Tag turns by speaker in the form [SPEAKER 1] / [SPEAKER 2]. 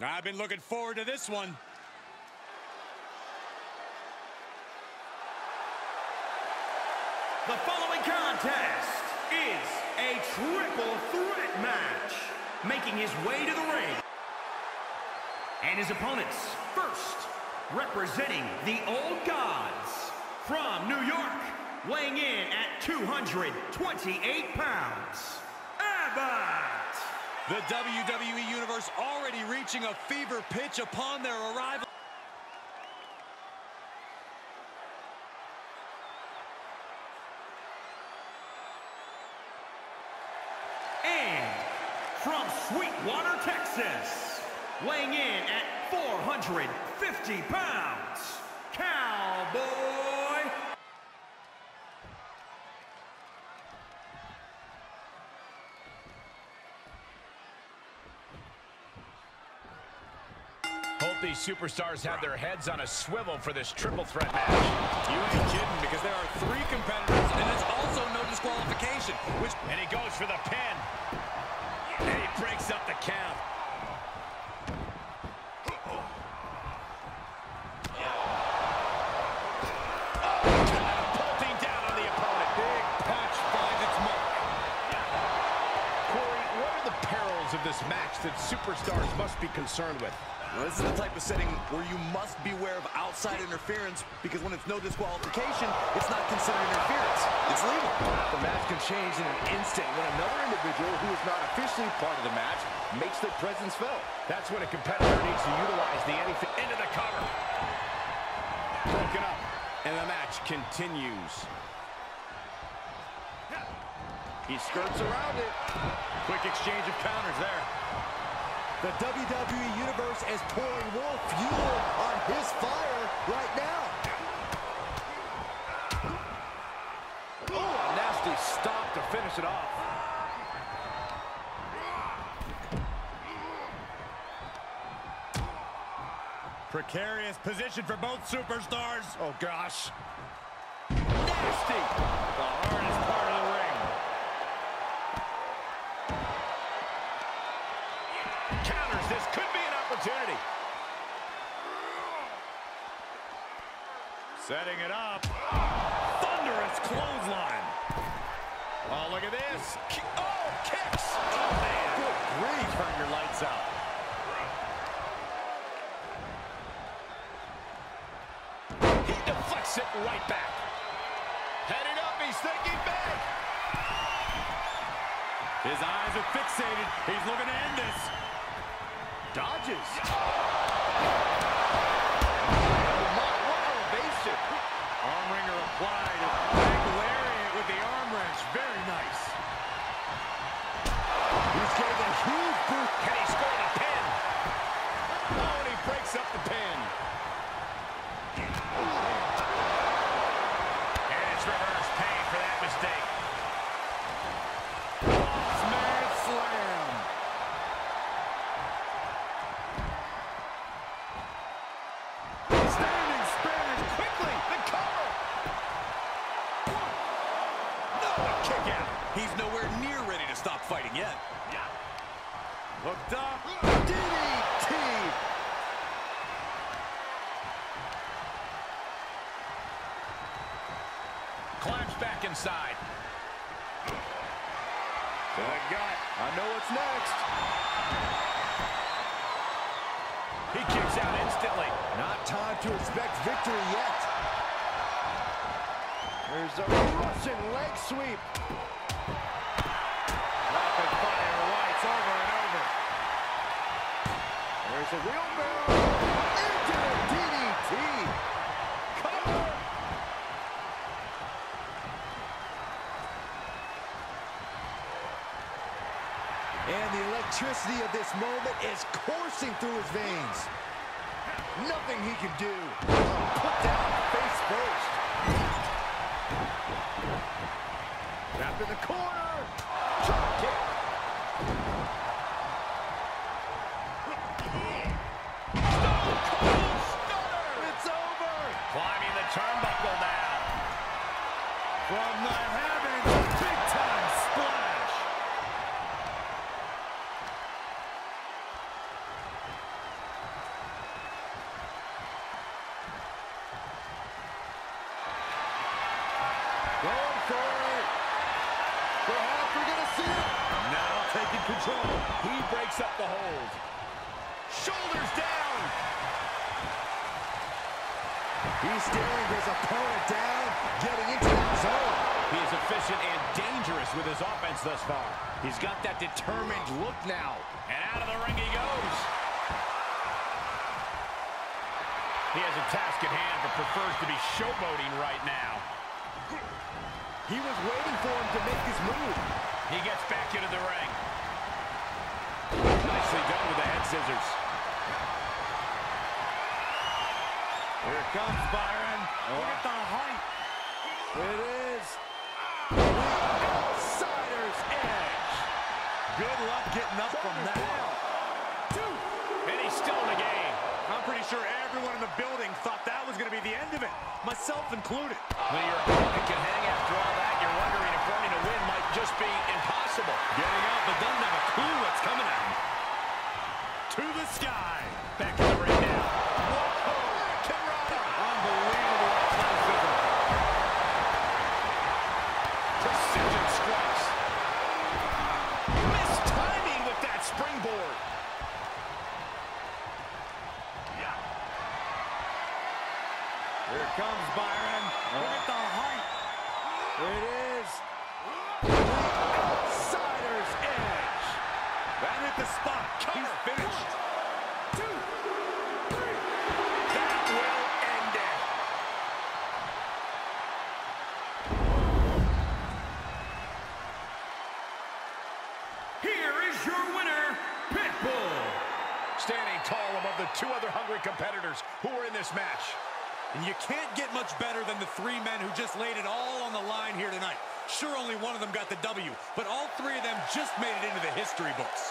[SPEAKER 1] I've been looking forward to this one.
[SPEAKER 2] The following contest is a triple threat match. Making his way to the ring. And his opponents, first, representing the Old Gods from New York, weighing in at 228 pounds, Abbott.
[SPEAKER 1] The WWE Universe already reaching a fever pitch upon their arrival.
[SPEAKER 2] And from Sweetwater, Texas, weighing in at 450 pounds, Cowboy
[SPEAKER 3] Hope these superstars have their heads on a swivel for this triple threat match.
[SPEAKER 1] You ain't kidding because there are three competitors and it's also no disqualification. Which
[SPEAKER 3] And he goes for the pin. And he breaks up the count. Bolting down on the opponent. Big punch finds its mark. Corey, what are the perils of this match that superstars must be concerned with?
[SPEAKER 4] Well, this is the type of setting where you must beware of outside interference because when it's no disqualification, it's not considered interference. It's legal.
[SPEAKER 5] The match can change in an instant when another individual who is not officially part of the match makes their presence felt.
[SPEAKER 3] That's when a competitor needs to utilize the anything into the cover.
[SPEAKER 1] broken up and the match continues.
[SPEAKER 5] He skirts around it.
[SPEAKER 3] Quick exchange of counters there.
[SPEAKER 6] The WWE Universe is pouring more fuel on his fire right now.
[SPEAKER 5] Oh, a nasty stop to finish it off.
[SPEAKER 1] Precarious position for both superstars.
[SPEAKER 5] Oh, gosh.
[SPEAKER 3] Opportunity.
[SPEAKER 1] Setting it up. Thunderous clothesline. Oh, look at this. Oh, kicks. Oh, man.
[SPEAKER 5] Good grief.
[SPEAKER 1] Turn your lights out.
[SPEAKER 3] He deflects it right back. Headed up. He's thinking big.
[SPEAKER 1] His eyes are fixated. He's looking to end this.
[SPEAKER 5] Dodges. What elevation.
[SPEAKER 1] Arm wringer applied. Big lariat with the arm wrench. Very nice.
[SPEAKER 5] He's getting a huge boost.
[SPEAKER 3] Can he score the pin?
[SPEAKER 1] Oh, and he breaks up the pin.
[SPEAKER 3] And it's reverse pain for that mistake.
[SPEAKER 1] Smash slam. Standing Spanish quickly. The cover. No, a kick out. He's nowhere near ready to stop fighting yet. Yeah. Hooked up.
[SPEAKER 5] DDT.
[SPEAKER 3] Climbs back inside.
[SPEAKER 5] To the gut. I know what's next.
[SPEAKER 3] He kicks out instantly.
[SPEAKER 6] Not time to expect victory yet.
[SPEAKER 5] There's a Russian leg sweep.
[SPEAKER 3] Rapid fire lights over and over.
[SPEAKER 5] There's a wheelbarrow. Into.
[SPEAKER 6] And the electricity of this moment is coursing through his veins.
[SPEAKER 5] Nothing he can do. Put down face first. Trapped in the corner.
[SPEAKER 2] Breaks up the hold. Shoulders down.
[SPEAKER 5] He's staring his opponent down, getting into that zone.
[SPEAKER 2] He is efficient and dangerous with his offense thus far. He's got that determined look now. And out of the ring he goes. He has a task at hand, but prefers to be showboating right now.
[SPEAKER 5] He was waiting for him to make his move.
[SPEAKER 2] He gets back into the ring. Nicely done with the head scissors.
[SPEAKER 1] Here comes Byron. Look at the height.
[SPEAKER 5] It is the outsider's edge.
[SPEAKER 7] Good luck getting up from that.
[SPEAKER 2] And he's still in the game.
[SPEAKER 1] I'm pretty sure everyone in the building thought that was going to be the end of it, myself included.
[SPEAKER 2] When your opponent can hang after two other hungry competitors who were in this match.
[SPEAKER 1] And you can't get much better than the three men who just laid it all on the line here tonight. Sure, only one of them got the W, but all three of them just made it into the history books.